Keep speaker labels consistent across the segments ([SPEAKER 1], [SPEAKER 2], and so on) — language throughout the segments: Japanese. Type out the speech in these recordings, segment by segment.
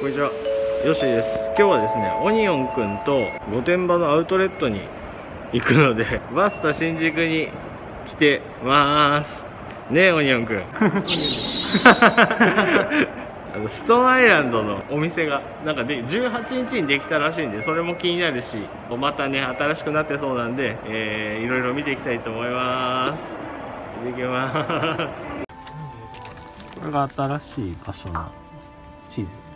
[SPEAKER 1] こんにちは。よしです。今日はですねオニオンくんと御殿場のアウトレットに行くので バスタ新宿に来てます。ねえオニオンくん。あのストーンアイランドのお店がなんかで18日にできたらしいんでそれも気になるしまたね新しくなってそうなんで、えー、いろいろ見ていきたいと思います。行ってきます。これが新しい場所のチーズ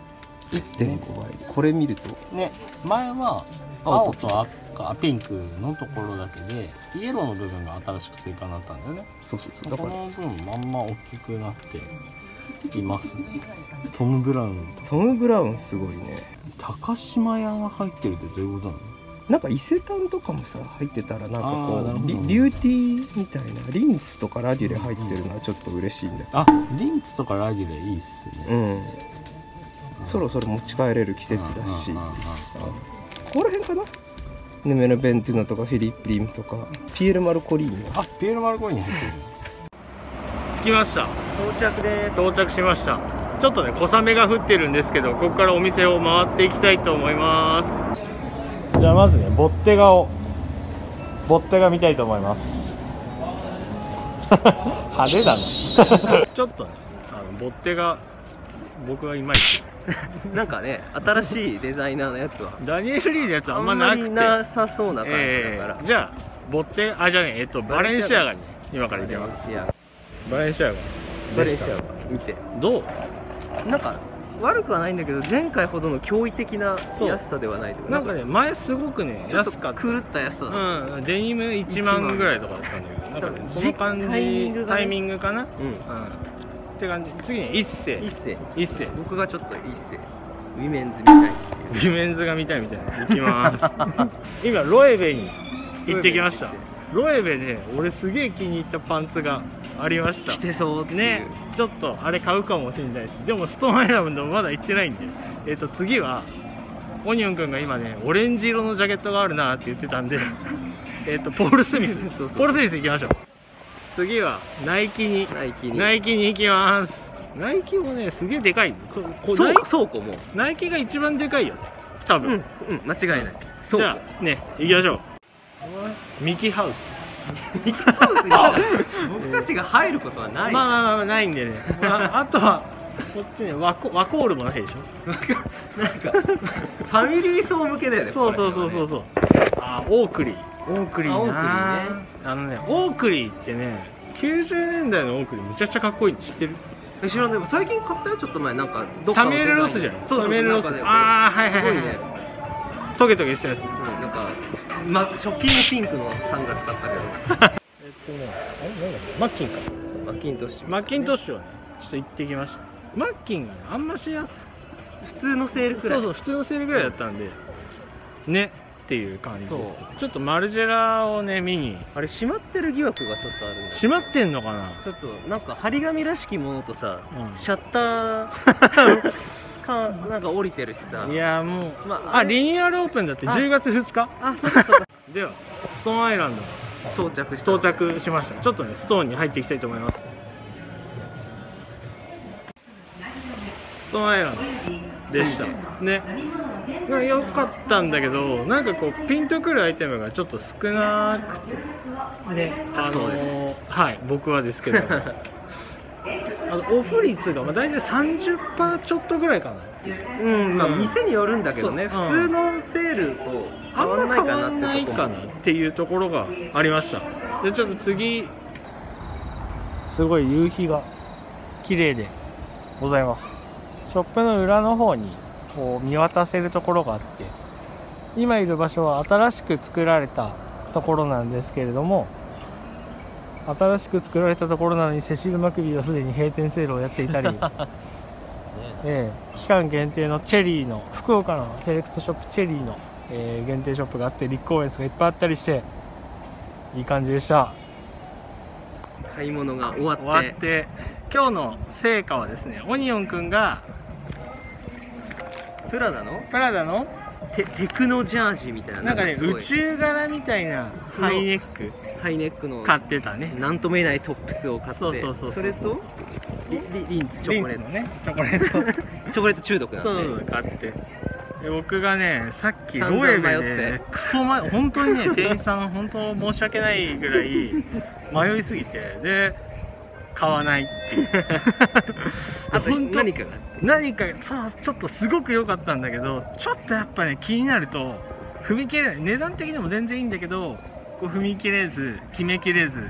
[SPEAKER 2] 1.5倍これ見ると。
[SPEAKER 1] ね前は青と赤ピンクのところだけでイエローの部分が新しく追加になったんだよね。
[SPEAKER 2] そうそうそう。
[SPEAKER 1] だから。この分まんま大きくなっていますね。トム・ブラウン
[SPEAKER 2] トム・ブラウンすごいね。
[SPEAKER 1] 高島屋が入ってるってどういうことなの？
[SPEAKER 2] なんか伊勢丹とかもさ入ってたらなんかこうビューティーみたいなリンツとかラデュレ入ってるのはちょっと嬉しいんだけ
[SPEAKER 1] あリンツとかラギュレいいっす
[SPEAKER 2] どう
[SPEAKER 1] ね、
[SPEAKER 2] んそろそろ持ち帰れる季節だし。ここら辺かな？ヌメノ・ベントゥノとかフィリップ・リムとか。ピエール・マルコリーニョ
[SPEAKER 1] あピエール・マルコイに入ってる。着きました。
[SPEAKER 2] 到着です。
[SPEAKER 1] 到着しました。ちょっとね小雨が降ってるんですけどここからお店を回っていきたいと思います。じゃあまずねボッテガをボッテガ見たいと思います。派手だな ちょっとねあのボッテガ僕はいまいち。
[SPEAKER 3] なんかね新しいデザイナーのやつは。
[SPEAKER 1] ダニエル・リーのやつあ
[SPEAKER 3] あん
[SPEAKER 1] んまなくて。
[SPEAKER 3] まりなさそうな感じだ
[SPEAKER 1] え
[SPEAKER 3] から、
[SPEAKER 1] ーじゃあボッテあじゃあねえ。っとバレンシアガに今から行きます。バレンシアガ
[SPEAKER 3] バレンシアガ見て。
[SPEAKER 1] どう？
[SPEAKER 3] なんか悪くはないんだけど前回ほどの驚異的な安さではないという
[SPEAKER 1] なんかね前すごくね安かった。
[SPEAKER 3] 狂った安さだ、
[SPEAKER 1] うん、デニム1万ぐらいとかだったんだけど、なんかね、その感じ
[SPEAKER 3] タイミングがね。
[SPEAKER 1] タイミングかな、うん、
[SPEAKER 3] うん
[SPEAKER 1] って感じ。次に一世
[SPEAKER 3] 一世
[SPEAKER 1] 一世
[SPEAKER 3] 僕がちょっと一世ウィメンズみたい
[SPEAKER 1] ウィメンズが見たいみたいな。行きます。今ロエベに行ってきました。ロエベで俺すげえ気に入ったパンツがありました。
[SPEAKER 3] 着てそう
[SPEAKER 1] ねちょっとあれ買うかもしれないです。でもストーンアイランドまだ行ってないんで。えっ、と次はオニオン君が今ねオレンジ色のジャケットがあるなって言ってたんで。えっとポール・スミス。ポール・スミス行きましょう次はナイキに。
[SPEAKER 3] ナイキに。
[SPEAKER 1] ナイキに行きます。ナイキもねすげえでかいここ
[SPEAKER 3] そう
[SPEAKER 1] ナイ
[SPEAKER 3] 倉庫も。
[SPEAKER 1] ナイキが一番でかいよね。多分、
[SPEAKER 3] うん、うん、間違いない。
[SPEAKER 1] じゃあね行きましょう。ミキハウス。
[SPEAKER 3] ハウス 僕たちが入ることはない、
[SPEAKER 1] まあまあまあまあないんでね。ああとはこっちねワコワコールもないでしょ。
[SPEAKER 3] なんかファミリー層向けだよね
[SPEAKER 1] そうそうそうそうそう。あオークリーオークリーな。
[SPEAKER 3] あオークリーね。
[SPEAKER 1] あのねオークリーってね90年代のオークリーめちゃくちゃかっこいいの知ってる？
[SPEAKER 3] え知らんでも最近買ったよちょっと前。なんかどっかの
[SPEAKER 1] サミュエルロスじゃん。
[SPEAKER 3] そうそう
[SPEAKER 1] サミュエルロス。
[SPEAKER 3] ね
[SPEAKER 1] あーはいはいはい。
[SPEAKER 3] すごいね、
[SPEAKER 1] トゲトゲしたやつ。
[SPEAKER 3] うん、なんか、ま、ショッキングピンクのサングラス買ったけど。
[SPEAKER 1] えっとねあれなんだっけ？マッキンか。
[SPEAKER 3] マッキントッシュ。
[SPEAKER 1] マッキントッシュをねちょっと行ってきました。マッキンがねあんましやす
[SPEAKER 3] 普通のセールくらい。
[SPEAKER 1] そうそう普通のセールぐらいだったんで。ねっていう感じですちょっとマルジェラをね見に。
[SPEAKER 3] あれ閉まってる疑惑がちょっとある
[SPEAKER 1] 閉まってんのかな？
[SPEAKER 3] ちょっとなんか張り紙らしきものとさ、
[SPEAKER 1] うん。
[SPEAKER 3] シャッターか なんか降りてるしさ。
[SPEAKER 1] いやもう
[SPEAKER 3] まあ
[SPEAKER 1] あリニューアルオープンだって
[SPEAKER 3] あ
[SPEAKER 1] 10月2日
[SPEAKER 3] あそうかそうか。
[SPEAKER 1] ではストーンアイランド
[SPEAKER 3] 到着
[SPEAKER 1] 到着しました。ちょっとねストーンに入っていきたいと思います。ストーンアイランドでした。ねなんか良かったんだけどなんかこうピンとくるアイテムがちょっと少なくて。ね。あ
[SPEAKER 3] そうです。
[SPEAKER 1] はい僕はですけど あのオフ率がまあ大体30%ちょっとぐらいかな。
[SPEAKER 3] うんまあ
[SPEAKER 1] うん
[SPEAKER 3] 店によるんだけどね、普通のセールと
[SPEAKER 1] あ
[SPEAKER 3] 変わん
[SPEAKER 1] んま変わ
[SPEAKER 3] ないかなんって
[SPEAKER 1] ない
[SPEAKER 3] とこ
[SPEAKER 1] なっていうところがありました。でちょっと次。すごい夕日が綺麗でございます。ショップの裏の方にこう見渡せるところがあって今いる場所は新しく作られたところなんですけれども新しく作られたところなのにセシル・マクビーはすでに閉店セールをやっていたり ええ期間限定のチェリーの福岡のセレクトショップチェリーの、えー限定ショップがあって立候補がいっぱいあったりしていい感じでした。
[SPEAKER 3] 買い物が終わって。
[SPEAKER 1] 終わって今日の成果はですねオニオンくんが
[SPEAKER 3] プラダの？
[SPEAKER 1] プラダの？
[SPEAKER 3] テテクノジャージみたいな
[SPEAKER 1] なんかね宇宙柄みたいなハイネック。
[SPEAKER 3] ハイネックの
[SPEAKER 1] 買ってたね。
[SPEAKER 3] なんとも言えないトップスを買って。
[SPEAKER 1] そうそうそうそう
[SPEAKER 3] れと？リンツチョコレート。
[SPEAKER 1] ねチョコレート。チ
[SPEAKER 3] チョコレート中毒なんで。
[SPEAKER 1] そうそうそう買って。で僕がねさっきロエベで
[SPEAKER 3] て。
[SPEAKER 1] クソま本当にね店員さん本当申し訳ないぐらい迷いすぎて。で買わない
[SPEAKER 3] あと何かが。
[SPEAKER 1] 何かさちょっとすごく良かったんだけどちょっとやっぱね気になると踏み切れない。値段的にも全然いいんだけどこう踏み切れず決めきれず。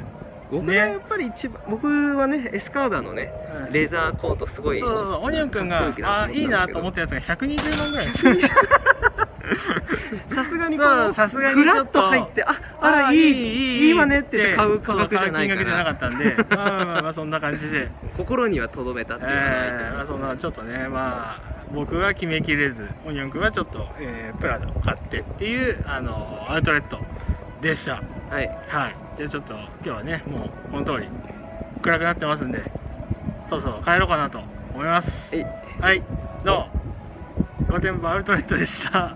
[SPEAKER 3] 僕がやっぱり一番、僕はねエスカーダのねレーザーコートすごい
[SPEAKER 1] そうそうそう。オニオン君があいいなと思ったやつが120万ぐらい
[SPEAKER 3] さすがにこ
[SPEAKER 1] そう
[SPEAKER 3] う
[SPEAKER 1] さすがにと。
[SPEAKER 3] と入ってああらいいいいわねって買う価格じゃない
[SPEAKER 1] 金額じゃなからったんで。まあまあまあまあそんな感じで。
[SPEAKER 3] 心にはとどめたっていうのはないけど。
[SPEAKER 1] えーまあ、そんなちょっとねまあ僕が決めきれずオニオン君はちょっと、えープラダを買ってっていうあのアウトレットでした。
[SPEAKER 3] はい。
[SPEAKER 1] はい。じゃあちょっと今日はねもうこの通り暗くなってますんでそろそろ帰ろうかなと思います。
[SPEAKER 3] はい。
[SPEAKER 1] はい。どうも。御殿場アウトレットでした